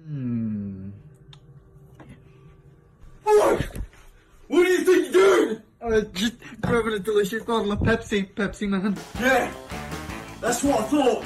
Hmm. What? What do you think you're doing? Uh, just grabbing a delicious bottle of Pepsi, Pepsi man. Yeah, that's what I thought.